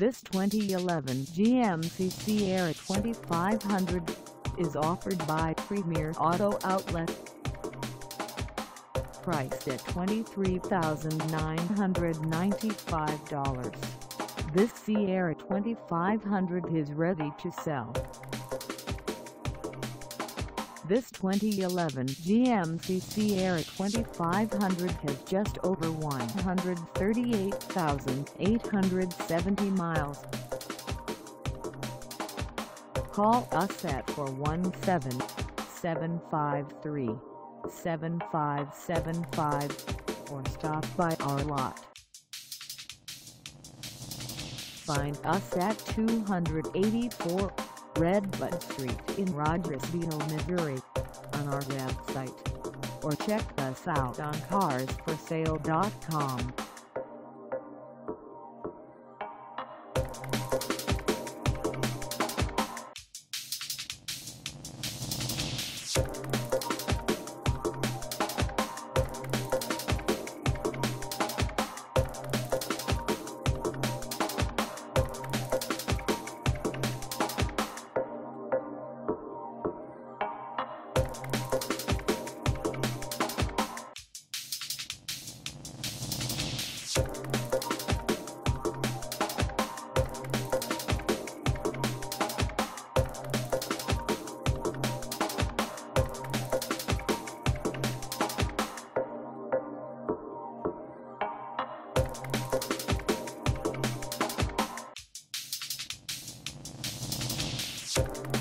This 2011 GMC Sierra 2500 is offered by Premier Auto Outlet. Priced at $23,995, this Sierra 2500 is ready to sell. This 2011 GMC Sierra 2500 has just over 138,870 miles. Call us at 417-753-7575 or stop by our lot. Find us at 284 Redbud Street in Rogersville, Missouri on our website or check us out on carsforsale.com. Thank